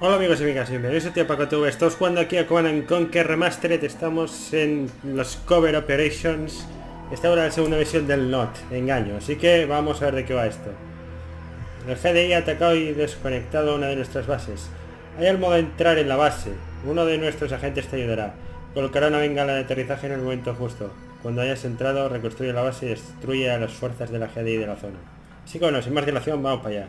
Hola amigos y amigas, bienvenidos a Tia Estamos jugando aquí a Command Conquer Remastered. Estamos en los Cover Operations. Esta es la segunda versión del NOT, engaño. Así que vamos a ver de qué va esto. El GDI ha atacado y desconectado una de nuestras bases. Hay el modo de entrar en la base. Uno de nuestros agentes te ayudará. Colocará una bengala de aterrizaje en el momento justo. Cuando hayas entrado, reconstruye la base y destruye a las fuerzas de la GDI de la zona. Así que bueno, sin más dilación, vamos para allá.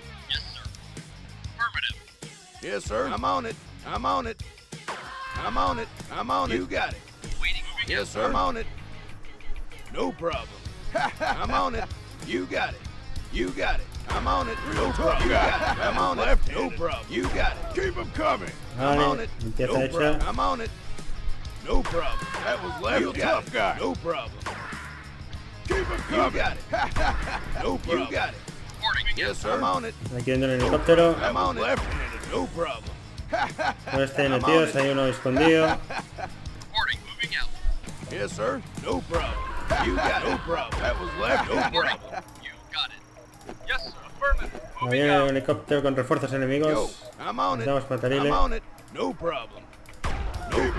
Yes, sir. I'm on it. I'm on it. I'm on it. I'm on it. You got it. Yes, sir. I'm on it. No problem. I'm on it. You got it. You got it. I'm on it. No problem. You got it. I'm on it. Left no problem. You got it. Keep them coming. I'm on it. No problem. I'm on it. No problem. That was left. You tough guy. No problem. Keep them coming. You got it. no problem. You got it. Yes, sir. I'm on it. Aquí en helicóptero. I'm on it. No No este metidos, hay uno escondido. Yes, sir. No problem. You got no problem. That was left. No problem. You got it. Yes, sir. Affirmative. un helicóptero con refuerzos enemigos. Yo, I'm it. No problem. No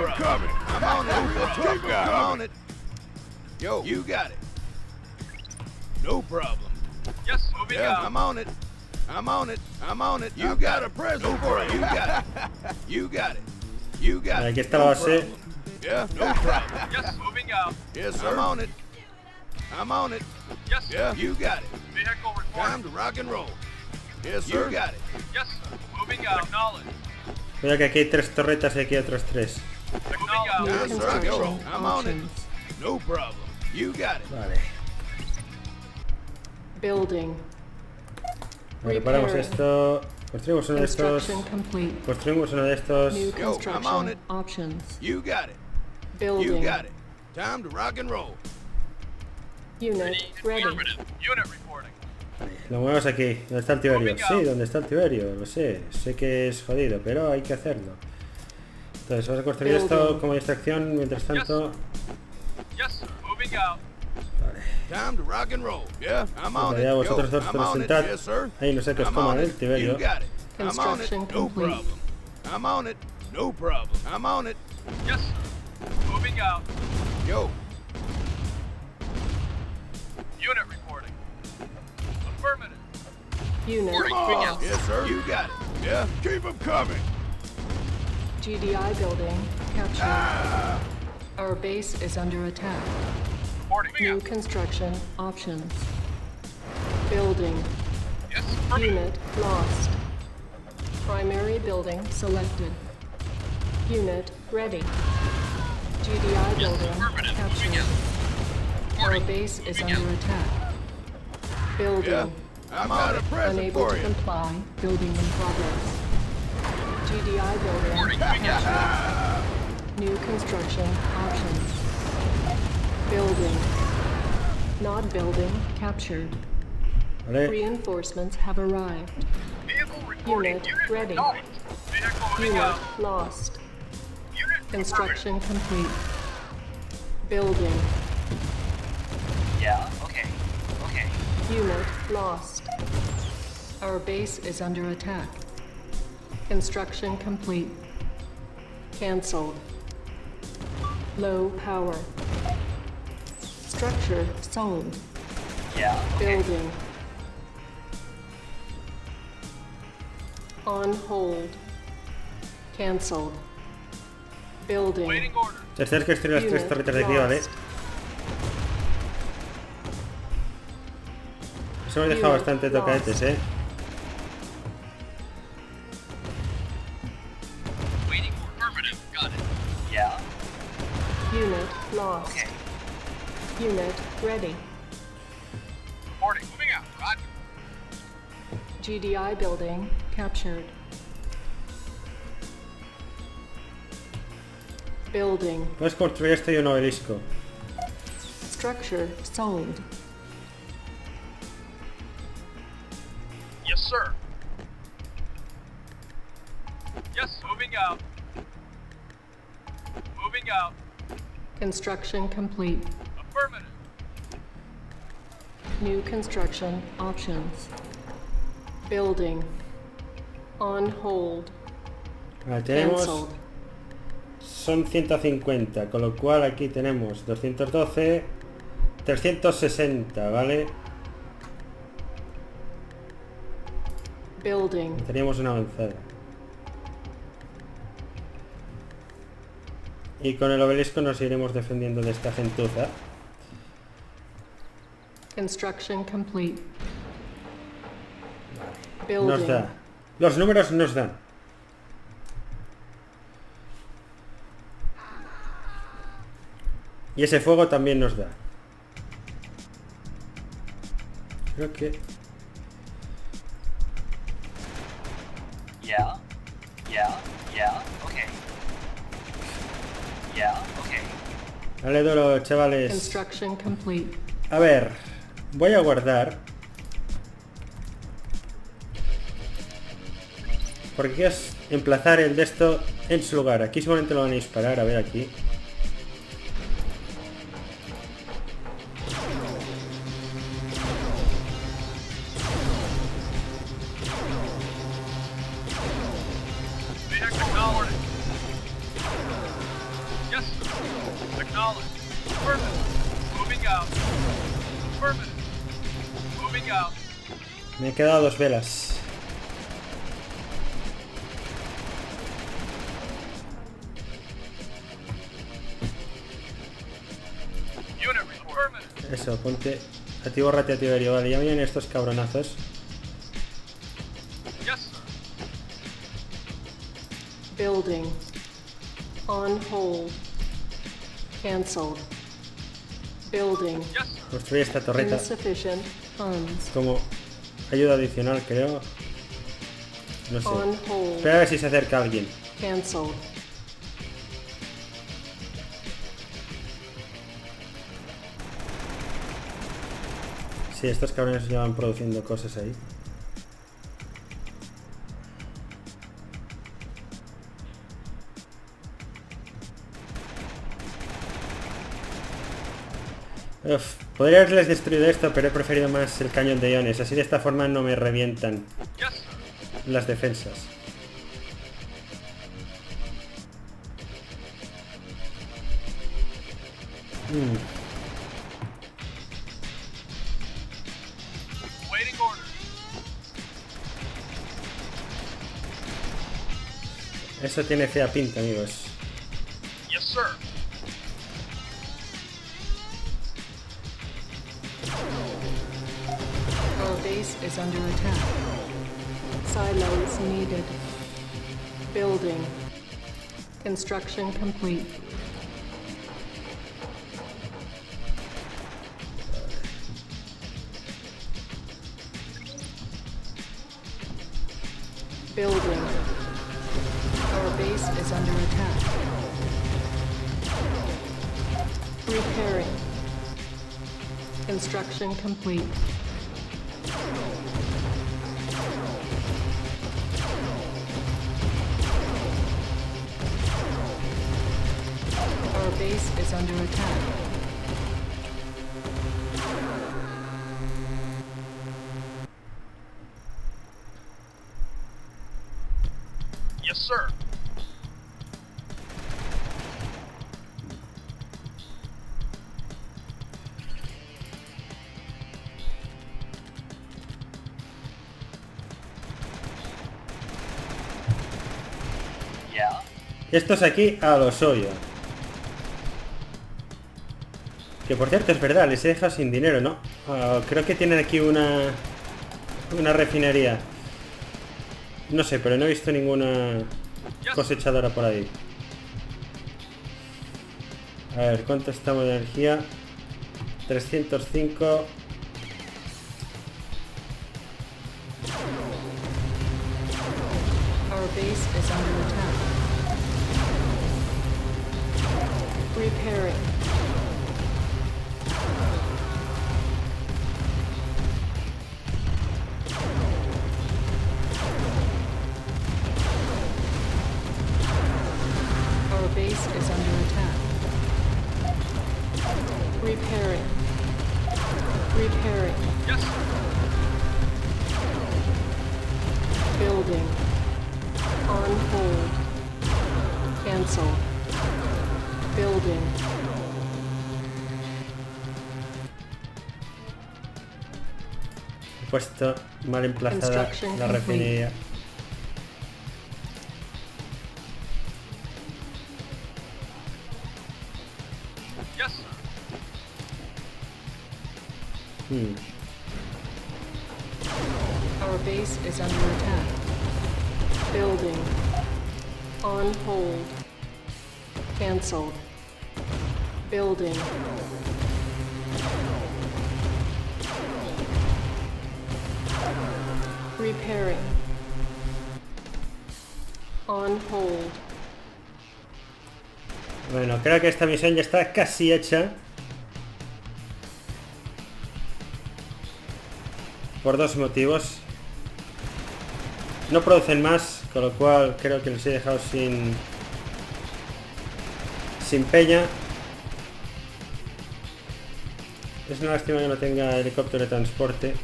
I'm on it. Yo, you got it. No problem. Yes, moving I'm on it. I'm on it. I'm on it. You got, a present for it. You got it. You got it. You got it. I get that no Yeah, no problem. Just moving out. Yes, sir. I'm on it. I'm on it. Yes, sir. Yeah, you got it. Vehicle reporting. Time to rock and roll. Yes, sir. You got it. Yes, sir. Moving out. Knowledge. Mira que aquí hay tres torretas y aquí otras tres. Yes, sir. I'm on it. No problem. You got it. Vale. Building. Reparamos esto. Construimos uno de estos. Construimos uno de estos. Building. Time to rock and roll. Lo movemos aquí. ¿Dónde está el Tiberio? Sí, ¿dónde está el Tiberio? Lo sé. Sé que es jodido, pero hay que hacerlo. Entonces, vamos a construir esto como distracción. Mientras tanto... Time to rock and roll. Yeah, I'm on it. vosotros dos presentat. Ahí You got it. I'm on it. No problem. I'm on it. No problem. I'm on it. Yes. Moving out. Yo. Unit reporting. Affirmative. Unit. Reporting. Out. Yes, sir. You got it. Yeah. Keep them coming. GDI building captured. Ah. Our base is under attack. New construction options. Building. Yes. Unit lost. Primary building selected. Unit ready. GDI building captured. Our base is Moving under in. attack. Building. Yeah. I'm out of Unable to comply. Building in progress. GDI building captured. New construction options. Building. Nod building captured. Reinforcements have arrived. Unit ready. Unit lost. Construction complete. Building. Yeah, okay. Okay. Unit lost. Our base is under attack. Construction complete. Cancelled. Low power. Structure stone. Yeah. Okay. Building. On hold. Cancelled. Building. Tercer que estoy las tres torretas de aquí, ¿vale? Eso me deja dejado bastante tocaetes, ¿eh? Waiting for affirmative. Got it. Yeah. Unit lost. Okay. Unit ready. Reporting. Moving out. Roger. GDI building captured. Building. Puedes construir este y un obelisco. Structure sold. Yes, sir. Yes, moving out. Moving out. Construction complete. New construction options. Building. On hold. tenemos son 150, con lo cual aquí tenemos 212, 360, ¿vale? Building. Tenemos una avanzada. Y con el obelisco nos iremos defendiendo de esta gentuza. Construction complete. Building. Nos da. Los números nos dan. Y ese fuego también nos da. Creo que... Yeah. Yeah. Yeah. Okay. Yeah. Okay. Dale duro, chavales. Construction complete. A ver. Voy a guardar. Porque es emplazar el de esto en su lugar. Aquí seguramente lo van a disparar. A ver aquí. Eso, ponte. Activo ratio vale, ya vienen estos cabronazos. Building. On hold. Cancelled. Building. Construye esta torreta. Como Ayuda adicional, creo. No sé. Espera a ver si se acerca alguien. Cancel. Sí, estos cabrones llevan produciendo cosas ahí. Uf, Podría haberles destruido esto, pero he preferido más el cañón de iones. Así de esta forma no me revientan las defensas. Mm. Eso tiene fea pinta, amigos. is under attack. Silos needed. Building. Construction complete. Building. Our base is under attack. Repairing. Construction complete. base is under attack. Yes, sir. Yeah. Esto es aquí a los hoyos por cierto, es verdad, les he dejado sin dinero, ¿no? Ah, creo que tienen aquí una... Una refinería. No sé, pero no he visto ninguna cosechadora por ahí. A ver, ¿cuánto estamos de energía? 305... base is under attack. Repairing. Repairing. Yes. Building. On hold. Cancel. Building. puesto mal emplazada la refinería. huge. Our base is under attack. Building. On hold. Cancelled. Building. Repairing. On hold. Bueno, creo que esta misión ya está casi hecha. por dos motivos. No producen más, con lo cual creo que los he dejado sin, sin peña. Es una lástima que no tenga helicóptero de transporte.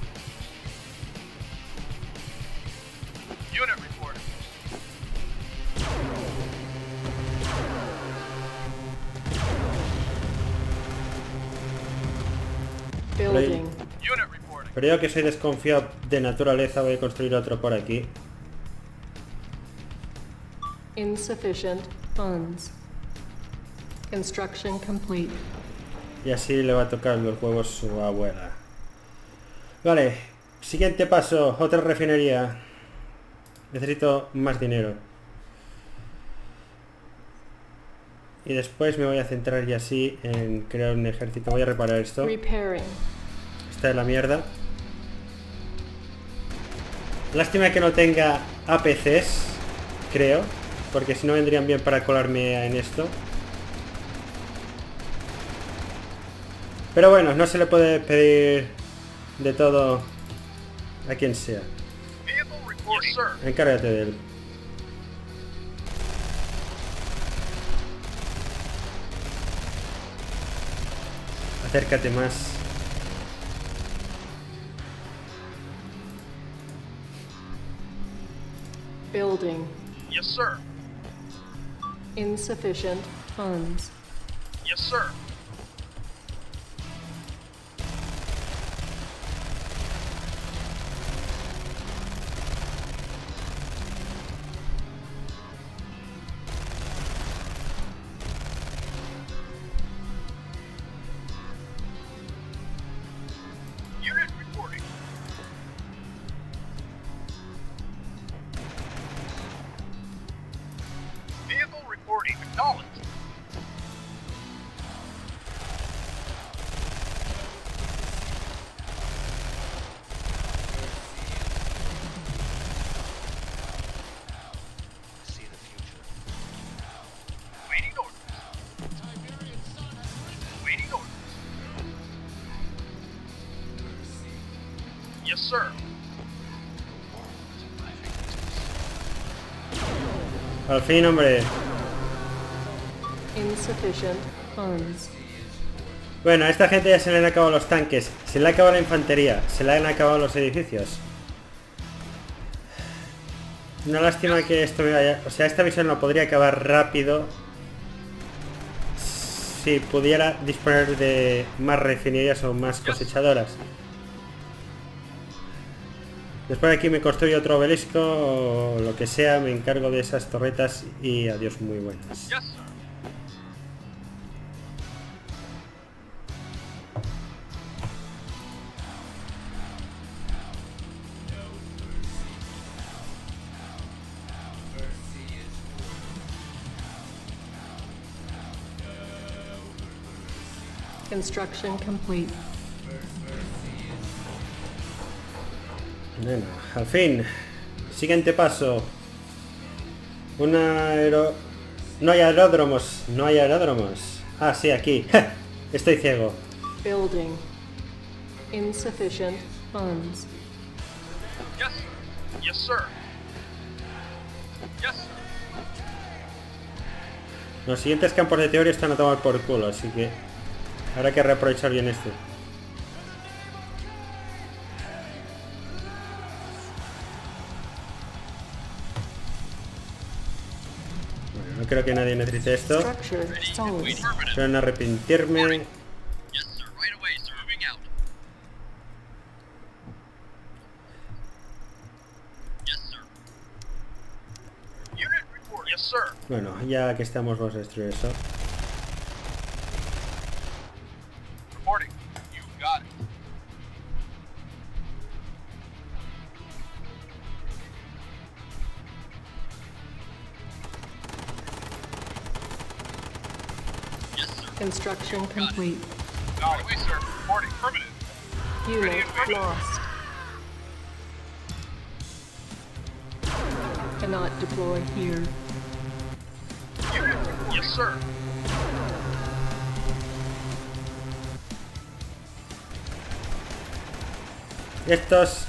Creo que soy desconfiado de naturaleza. Voy a construir otro por aquí. Insufficient funds. Construction complete. Y así le va a tocar los huevos su abuela. Vale, siguiente paso, otra refinería. Necesito más dinero. Y después me voy a centrar ya así en crear un ejército. Voy a reparar esto. Repairing. Esta es la mierda. Lástima que no tenga APCs, creo, porque si no vendrían bien para colarme en esto. Pero bueno, no se le puede pedir de todo a quien sea. Encárgate de él. Acércate más. building. Yes, sir. Insufficient funds. Yes, sir. Al fin, hombre. Bueno, a esta gente ya se le han acabado los tanques, se le ha acabado la infantería, se le han acabado los edificios. Una lástima que esto vaya... O sea, esta misión no podría acabar rápido si pudiera disponer de más refinerías o más cosechadoras. Después de aquí me construyo otro obelisco o lo que sea, me encargo de esas torretas y adiós muy buenas. Construction complete. Bueno, al fin. Siguiente paso. Una No hay aeródromos. No hay aeródromos. Ah, sí, aquí. Estoy ciego. Building. Yes. sir. Los siguientes campos de teoría están a tomar por culo, así que habrá que reaprovechar bien esto. creo que nadie me dice esto. Suelen arrepentirme. Bueno, ya que estamos vamos a eso. Construction complete. Not we, sir. Reporting permanent. Unit lost. Cannot deploy here. Unit yes, sir. Estos,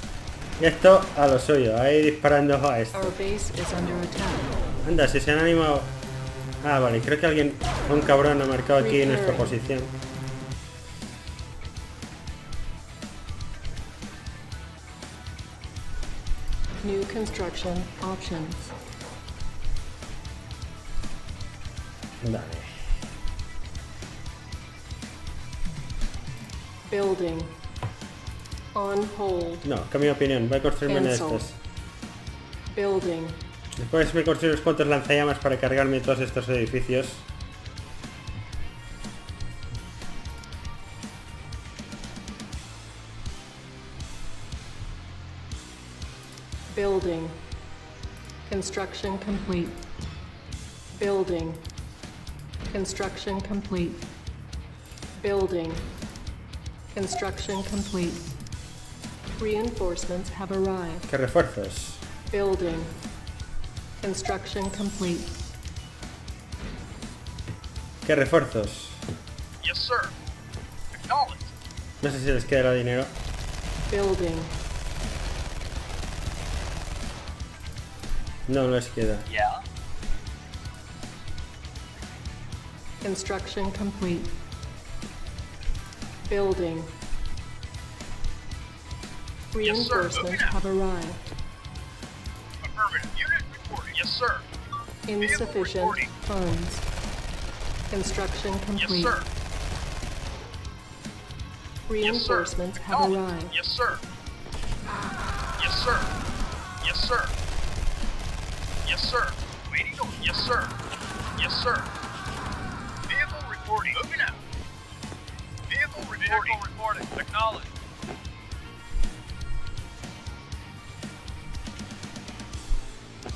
esto a lo suyo, ahí disparando a esto. Anda, si se han animado. Ah, vale, creo que alguien Un cabrón ha marcado aquí nuestra posición. New construction options. Dale. Building. On hold. No, cambio de opinión. Voy a construirme en estos. Building. Después me construir unos cuantos lanzallamas para cargarme todos estos edificios. Construction complete. Building. Construction complete. Building. Construction complete. Reinforcements have arrived. ¿Qué refuerzos? Building. Construction complete. ¿Qué refuerzos? Yes, sir. Acknowledged. No sé si les quedará dinero. Building. No, no se queda. Yeah. Construction complete. Building. Reinforcements yes, have arrived. Affirmative. Unit reporting. Yes, sir. Insufficient funds. Construction complete. Yes, sir. Reinforcements yes, sir. have arrived. Yes, sir. Yes, sir. Yes, sir sir. Waiting on. Yes, sir. Yes, sir. Vehicle reporting. Moving out. Vehicle reporting. Vehicle reporting. Acknowledged.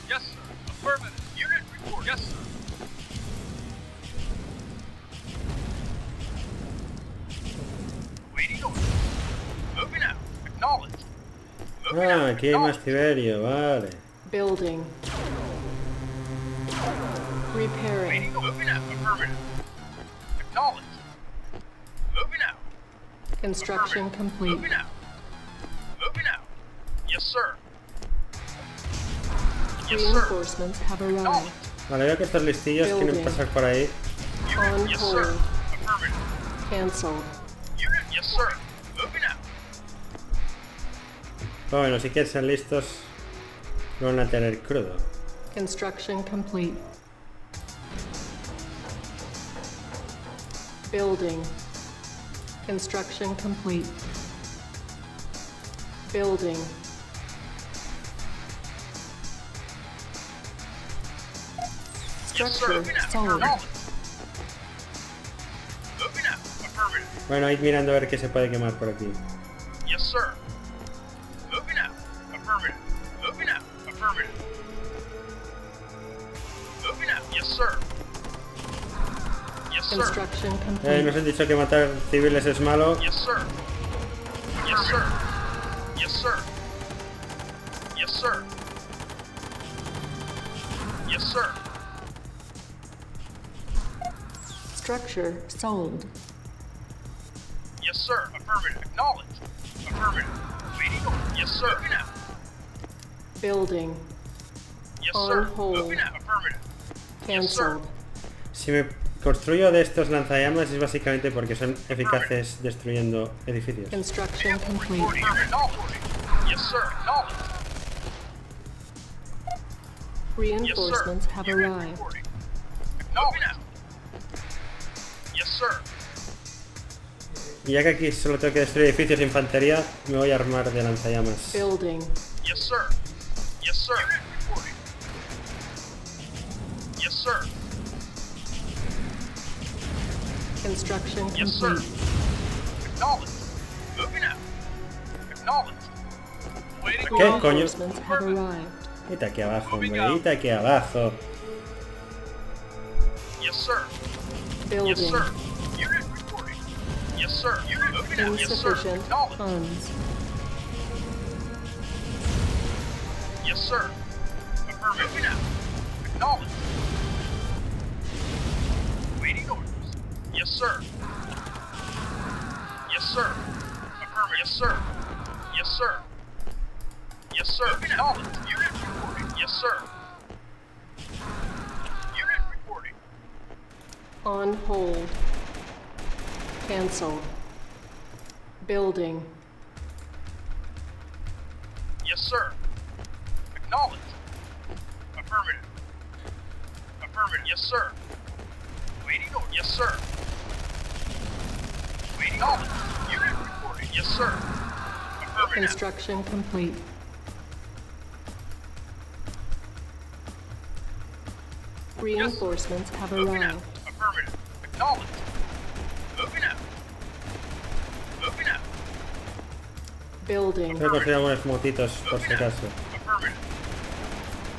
Yes, sir. Affirmative. Unit report. Yes, sir. Waiting on. Moving out. Acknowledged. Moving ah, out. ¿qué más Tiberio? Vale. Building. Construction complete. Reinforcements have Vale, que Building. pasar por ahí. On yes, Bueno, si quieren ser listos, van a tener crudo. Construction complete. Building. Construction complete. Building. Structure yes, solid. Bueno, ir mirando a ver qué se puede quemar por aquí. Yes, sir. Eh, nos han dicho que matar civiles es malo. Yes, sir. Yes, sir. Yes, sir. Yes, sir. Yes, sir. Structure sold. Yes, sir. Affirmative. Acknowledge. Affirmative. Waiting Yes, sir. Moving Building. Yes, On sir. Hold. Moving out. Affirmative. Canceled. Yes, sir. Si me construyo de estos lanzallamas es básicamente porque son eficaces destruyendo edificios. Y ya que aquí solo tengo que destruir edificios de infantería, me voy a armar de lanzallamas. Construction yes, complete. sir. Acknowledged. Moving out. Acknowledged. ¿Qué coño? Have arrived. Vete aquí abajo, hombre. Vete aquí abajo. Yes, sir. Yes, sir. Unit reporting. Yes, sir. Unit moving out. Yes, sir. Acknowledged. Yes, sir. Affirmative. Moving out. Acknowledged. Yes, sir. Yes, sir. Affirmative. Yes, sir. Yes, sir. Yes, sir. Acknowledge. Unit reporting. Yes, sir. Unit reporting. On hold. Cancelled. Building. Yes, sir. Acknowledge. Affirmative. Affirmative. Yes, sir. Waiting on. Yes, sir. Yes, sir. Construction complete. Reinforcements have arrived. Building. motitos por si acaso. Affirmative.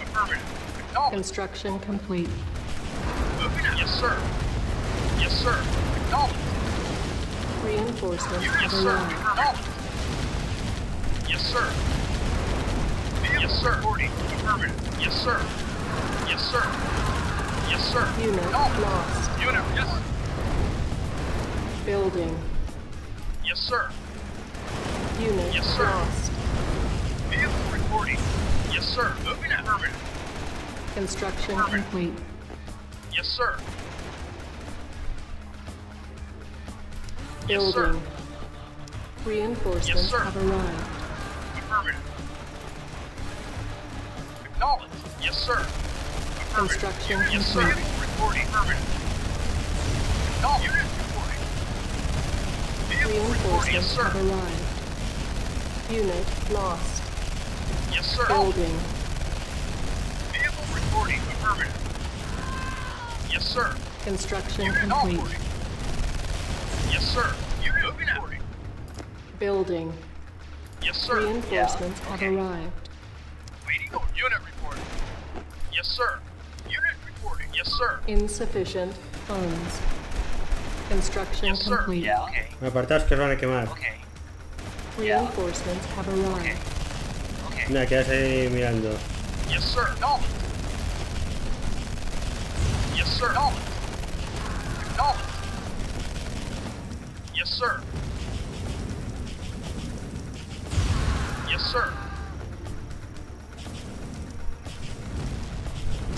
Affirmative. Construction complete. Yes, sir. Yes, sir. Reinforcements yes, have arrived. Yes, sir. Yes, sir. 40. Yes, sir. Yes, sir. Yes, sir. Unit no. lost. Unit, yes. Building. Yes, sir. Unit yes, sir. lost. Vehicle reporting. Yes, sir. Moving at affirmative. Construction affirmative. complete. Yes, sir. Building. Reinforcements yes, have arrived. Affirmative. Yes, sir. Construction yes, sir. reporting. Affirmative. Unit reporting. Vehicle Yes, Have arrived. Unit lost. Yes, sir. Building. Vehicle reporting. Affirmative. Yes, sir. Construction Unit complete. Onboarding. Yes, sir. You're moving out. Building. Yes, sir. Reinforcements yeah. have arrived. Waiting on unit reporting. Yes, sir. Unit reporting. Yes, sir. Insufficient funds. Construction yes, sir. complete. Yeah, okay. que van a quemar. Okay. Reinforcements have arrived. Okay. okay. Mira, quedas ahí mirando. Yes, sir. Knowledge. Yes, sir. Knowledge. sir. Yes, sir.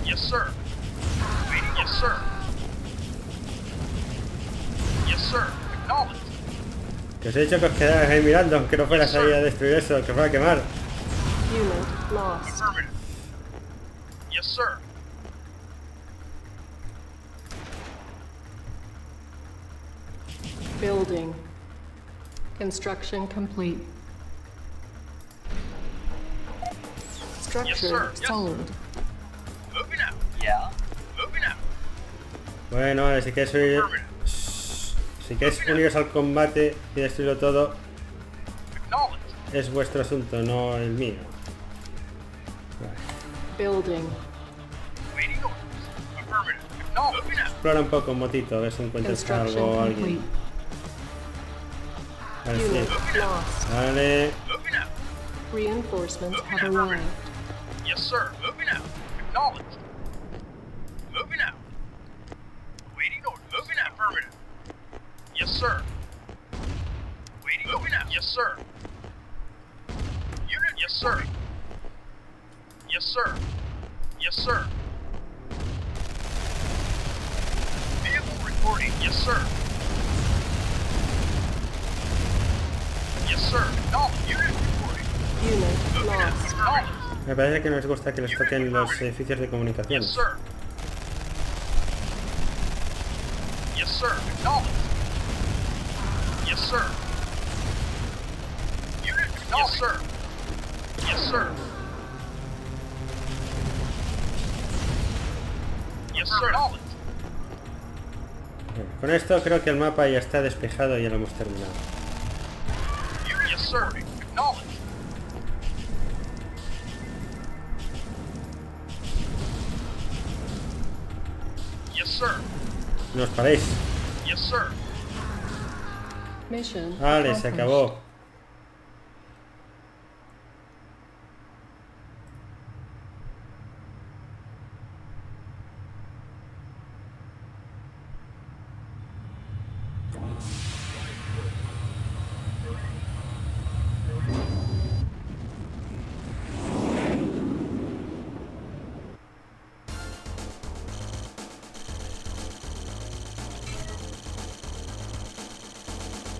Yes, sir. Waiting, yes, sir. Yes, sir. Acknowledge. Que os he dicho que os quedáis ahí mirando, aunque no fuera a ahí a destruir eso, que os va a quemar. Unit lost. Construction complete. Structure yes, sir. sold. Yeah. Bueno, si queréis oír Si queréis uniros al combate y destruirlo todo, es vuestro asunto, no el mío. Building. Explora un poco, motito, a ver si encuentras algo o alguien. Unit lost. Got it. Moving out. Reinforcements Moving have out. arrived. Yes, sir. Moving out. Acknowledged. Moving out. Waiting order. Moving out. Affirmative. Yes, sir. Waiting Moving out. Yes, sir. Unit. Yes, sir. Yes, sir. Yes, sir. Vehicle reporting. Yes, sir. Me parece que no les gusta que les toquen los edificios de comunicación. Yes, sir. Yes, sir. sir. Yes, sir. Yes, sir. con esto creo que el mapa ya está despejado y ya lo hemos terminado. Yes, No os paréis. Vale, se acabó.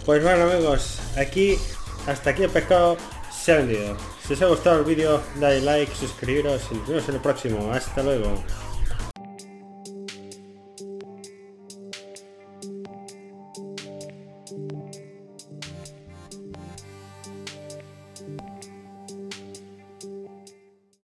Pues bueno amigos, aquí hasta aquí el pescado se ha vendido. Si os ha gustado el vídeo, dale like, suscribiros y nos vemos en el próximo. Hasta luego.